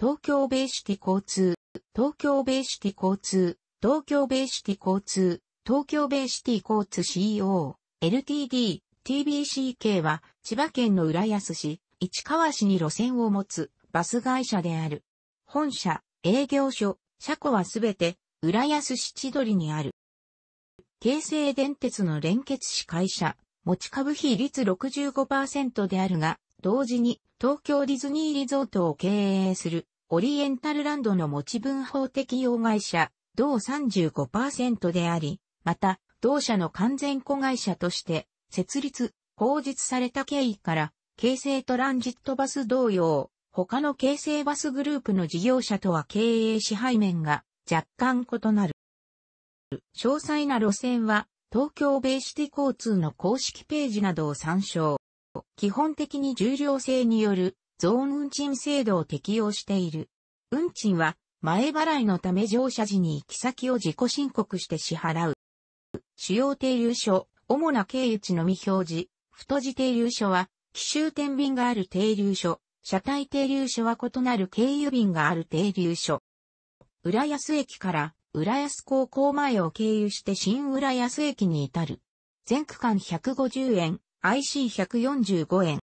東京ベイシティ交通、東京ベイシティ交通、東京ベイシティ交通、東京ベイシティ交通 Co., Ltd.、TBCK は千葉県の浦安市、市川市に路線を持つバス会社である。本社、営業所、車庫はすべて浦安市千鳥にある。京成電鉄の連結子会社、持ち株比率65%であるが、同時に東京ディズニーリゾートを経営するオリエンタルランドの持ち分法適用会社、同35%であり、また、同社の完全子会社として設立、法実された経緯から、京成トランジットバス同様、他の京成バスグループの事業者とは経営支配面が若干異なる。詳細な路線は東京ベイシティ交通の公式ページなどを参照。基本的に重量制によるゾーン運賃制度を適用している。運賃は前払いのため乗車時に行き先を自己申告して支払う。主要停留所、主な経由地のみ表示。太字停留所は、奇襲天便がある停留所。車体停留所は異なる経由便がある停留所。浦安駅から浦安高校前を経由して新浦安駅に至る。全区間150円、IC145 円。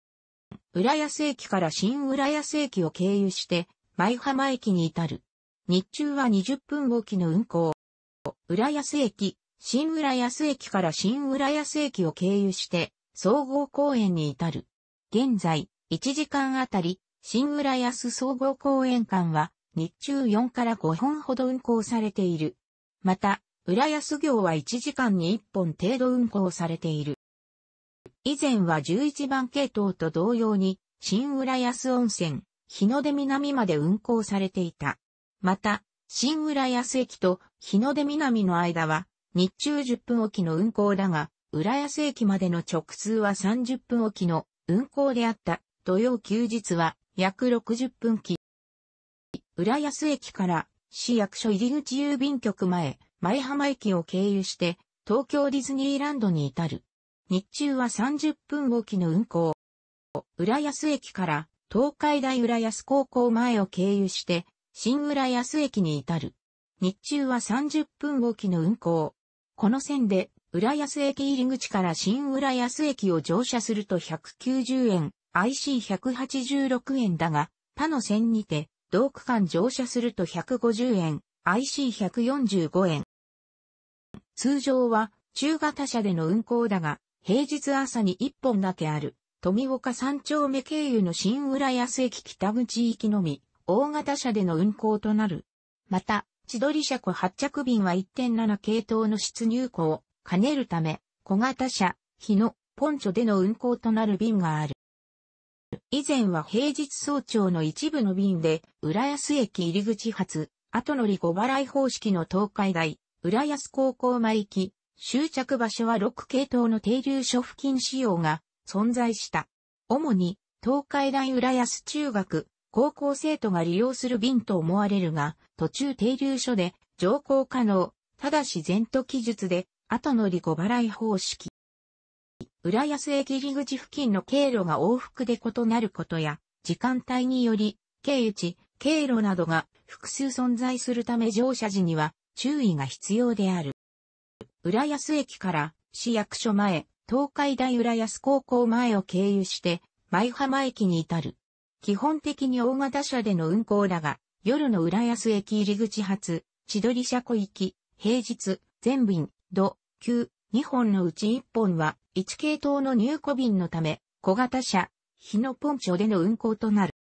浦安駅から新浦安駅を経由して舞浜駅に至る。日中は20分おきの運行。浦安駅、新浦安駅から新浦安駅を経由して総合公園に至る。現在、1時間あたり、新浦安総合公園間は日中4から5本ほど運行されている。また、浦安行は1時間に1本程度運行されている。以前は11番系統と同様に、新浦安温泉、日の出南まで運行されていた。また、新浦安駅と日の出南の間は、日中10分おきの運行だが、浦安駅までの直通は30分おきの運行であった。土曜休日は約60分期。浦安駅から市役所入口郵便局前、前浜駅を経由して、東京ディズニーランドに至る。日中は30分おきの運行。浦安駅から東海大浦安高校前を経由して、新浦安駅に至る。日中は30分おきの運行。この線で、浦安駅入り口から新浦安駅を乗車すると190円、IC186 円だが、他の線にて、同区間乗車すると150円、IC145 円。通常は中型車での運行だが、平日朝に1本だけある、富岡三丁目経由の新浦安駅北口行きのみ、大型車での運行となる。また、千鳥車庫発着便は1.7系統の出入庫を兼ねるため、小型車、日野、ポンチョでの運行となる便がある。以前は平日早朝の一部の便で、浦安駅入口発、後乗り5払い方式の東海大、浦安高校前行き、終着場所は6系統の停留所付近仕様が存在した。主に、東海大浦安中学、高校生徒が利用する便と思われるが、途中停留所で乗降可能、ただし前途記述で、後乗り5払い方式。浦安駅入り口付近の経路が往復で異なることや、時間帯により、経由地、経路などが複数存在するため乗車時には注意が必要である。浦安駅から市役所前、東海大浦安高校前を経由して、舞浜駅に至る。基本的に大型車での運行だが、夜の浦安駅入り口発、千鳥車庫行き、平日、全便、土、急、2本のうち1本は1系統の入庫便のため、小型車、日野ポンチョでの運行となる。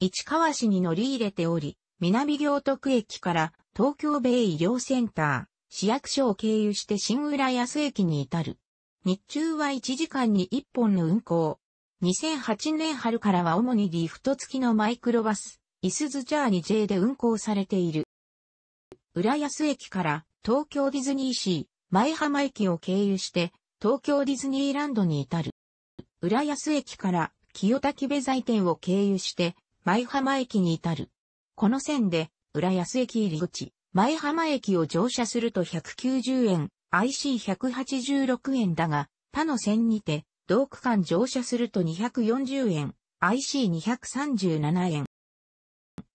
市川市に乗り入れており、南行徳駅から東京米医療センター、市役所を経由して新浦安駅に至る。日中は1時間に1本の運行。2008年春からは主にリフト付きのマイクロバス、イスズジャーニ J で運行されている。浦安駅から東京ディズニーシー、前浜駅を経由して東京ディズニーランドに至る。浦安駅から清滝部材店を経由して、舞浜駅に至る。この線で、浦安駅入り口、舞浜駅を乗車すると190円、IC186 円だが、他の線にて、同区間乗車すると240円、IC237 円。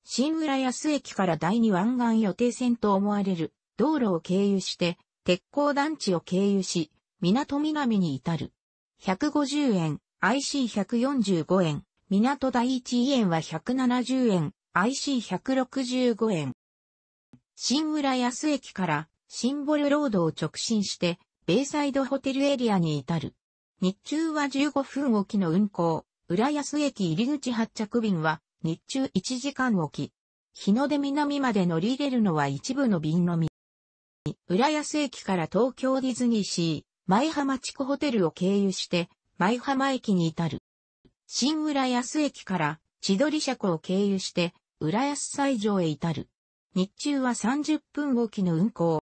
新浦安駅から第二湾岸予定線と思われる道路を経由して、鉄鋼団地を経由し、港南に至る。150円、IC145 円、港第一医園は170円、IC165 円。新浦安駅からシンボルロードを直進して、ベイサイドホテルエリアに至る。日中は15分おきの運行、浦安駅入口発着便は日中1時間おき。日の出南まで乗り入れるのは一部の便のみ。浦安駅から東京ディズニーシー、舞浜地区ホテルを経由して、舞浜駅に至る。新浦安駅から千鳥車庫を経由して、浦安西条へ至る。日中は30分おきの運行。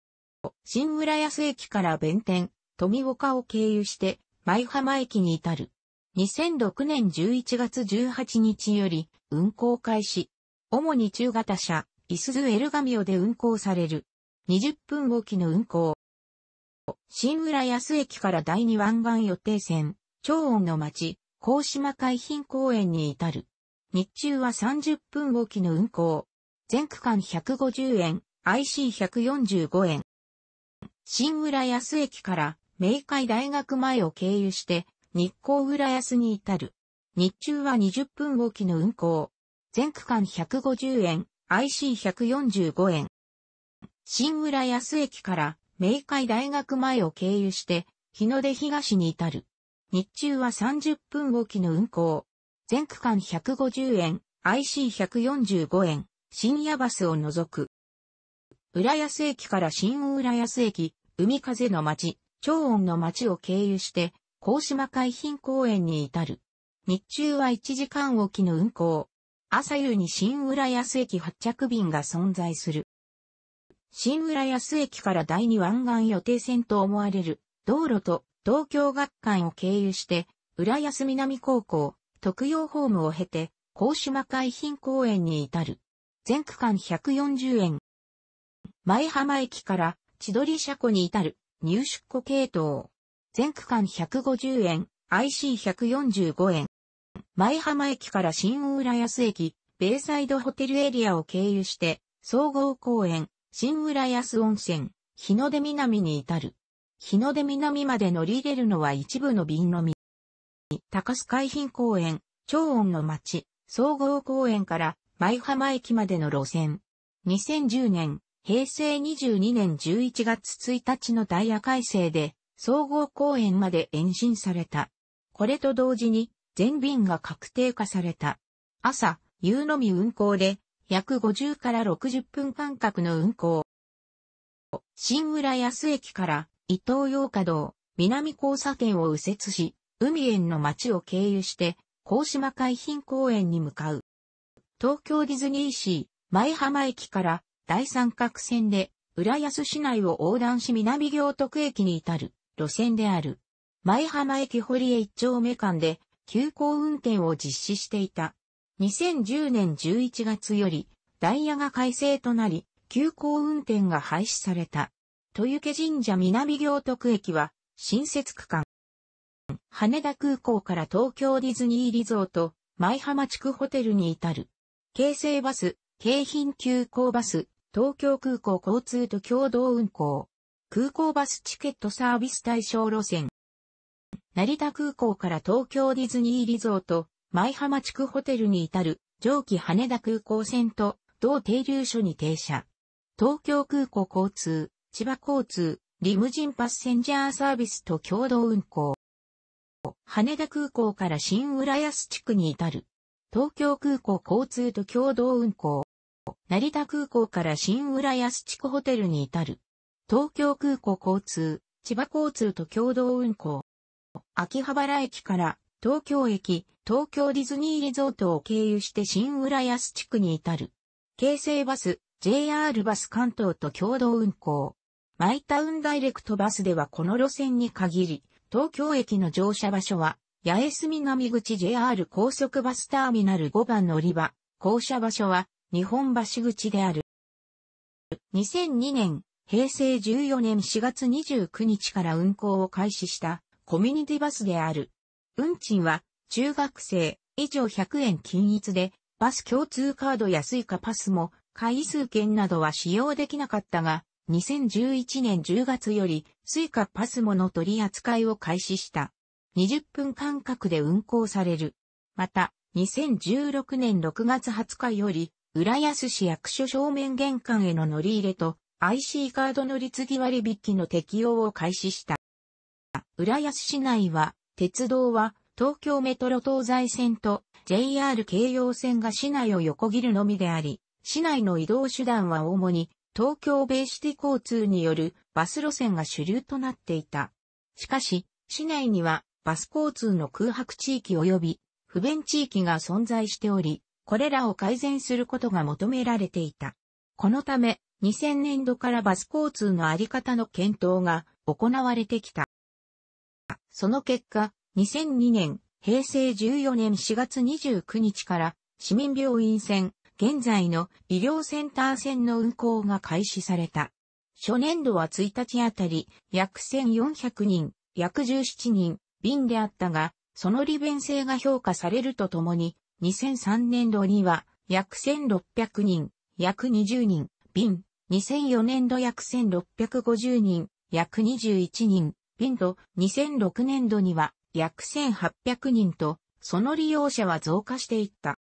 新浦安駅から弁天、富岡を経由して、舞浜駅に至る。2006年11月18日より運行開始。主に中型車、イスズエルガミオで運行される。20分おきの運行。新浦安駅から第二湾岸予定線、超音の町、高島海浜公園に至る。日中は30分おきの運行。全区間150円、IC145 円。新浦安駅から明海大学前を経由して日光浦安に至る。日中は20分おきの運行。全区間150円、IC145 円。新浦安駅から明海大学前を経由して、日の出東に至る。日中は30分おきの運行。全区間150円、IC145 円、深夜バスを除く。浦安駅から新浦安駅、海風の町、超音の町を経由して、高島海浜公園に至る。日中は1時間おきの運行。朝夕に新浦安駅発着便が存在する。新浦安駅から第二湾岸予定線と思われる道路と東京学館を経由して、浦安南高校、特用ホームを経て、高島海浜公園に至る。全区間140円。前浜駅から千鳥車庫に至る入出庫系統。全区間150円、IC145 円。前浜駅から新浦安駅、ベイサイドホテルエリアを経由して、総合公園、新浦安温泉、日の出南に至る。日の出南まで乗り入れるのは一部の便のみ。高須海浜公園、超音の町、総合公園から舞浜駅までの路線。2010年、平成22年11月1日のダイヤ改正で、総合公園まで延伸された。これと同時に、全便が確定化された。朝、夕のみ運行で、約50から60分間隔の運行。新浦安駅から伊東洋華道、南交差点を右折し、海園の街を経由して、高島海浜公園に向かう。東京ディズニーシー、舞浜駅から第三角線で、浦安市内を横断し南行徳駅に至る路線である。舞浜駅堀江一丁目間で急行運転を実施していた。2010年11月よりダイヤが改正となり、急行運転が廃止された。豊家神社南行徳駅は、新設区間。羽田空港から東京ディズニーリゾート、舞浜地区ホテルに至る。京成バス、京浜急行バス、東京空港交通と共同運行。空港バスチケットサービス対象路線。成田空港から東京ディズニーリゾート、舞浜地区ホテルに至る上記羽田空港線と同停留所に停車。東京空港交通、千葉交通、リムジンパッセンジャーサービスと共同運行。羽田空港から新浦安地区に至る。東京空港交通と共同運行。成田空港から新浦安地区ホテルに至る。東京空港交通、千葉交通と共同運行。秋葉原駅から東京駅、東京ディズニーリゾートを経由して新浦安地区に至る。京成バス、JR バス関東と共同運行。マイタウンダイレクトバスではこの路線に限り、東京駅の乗車場所は、八重洲南口 JR 高速バスターミナル5番乗り場、降車場所は、日本橋口である。2002年、平成14年4月29日から運行を開始したコミュニティバスである。運賃は中学生以上100円均一でバス共通カードやスイカパスも回数券などは使用できなかったが、2011年10月よりスイカパスモの取り扱いを開始した。20分間隔で運行される。また、2016年6月20日より、浦安市役所正面玄関への乗り入れと IC カード乗り継ぎ割引の適用を開始した。浦安市内は、鉄道は東京メトロ東西線と JR 京葉線が市内を横切るのみであり、市内の移動手段は主に東京ベイシティ交通によるバス路線が主流となっていた。しかし、市内にはバス交通の空白地域及び不便地域が存在しており、これらを改善することが求められていた。このため、2000年度からバス交通のあり方の検討が行われてきた。その結果、2002年、平成14年4月29日から市民病院線、現在の医療センター線の運行が開始された。初年度は1日あたり約1400人、約17人、便であったが、その利便性が評価されるとともに、2003年度には約1600人、約20人、便、2004年度約1650人、約21人、便と2006年度には約1800人と、その利用者は増加していった。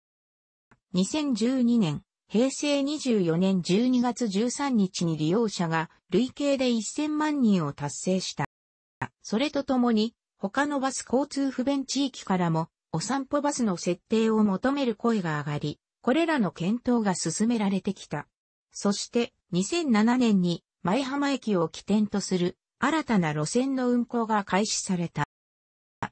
2012年、平成24年12月13日に利用者が累計で1000万人を達成した。それとともに、他のバス交通不便地域からも、お散歩バスの設定を求める声が上がり、これらの検討が進められてきた。そして、2007年に、前浜駅を起点とする、新たな路線の運行が開始された。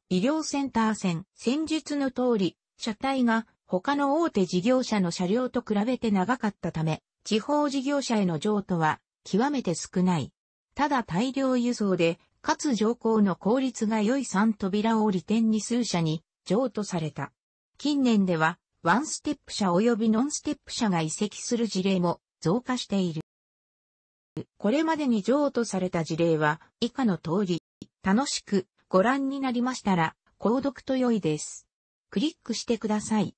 医療センター線、戦術の通り、車体が他の大手事業者の車両と比べて長かったため、地方事業者への譲渡は極めて少ない。ただ大量輸送で、かつ乗降の効率が良い3扉を利点に数社に譲渡された。近年では、ワンステップ車及びノンステップ車が移籍する事例も増加している。これまでに譲渡された事例は以下の通り、楽しくご覧になりましたら、購読と良いです。クリックしてください。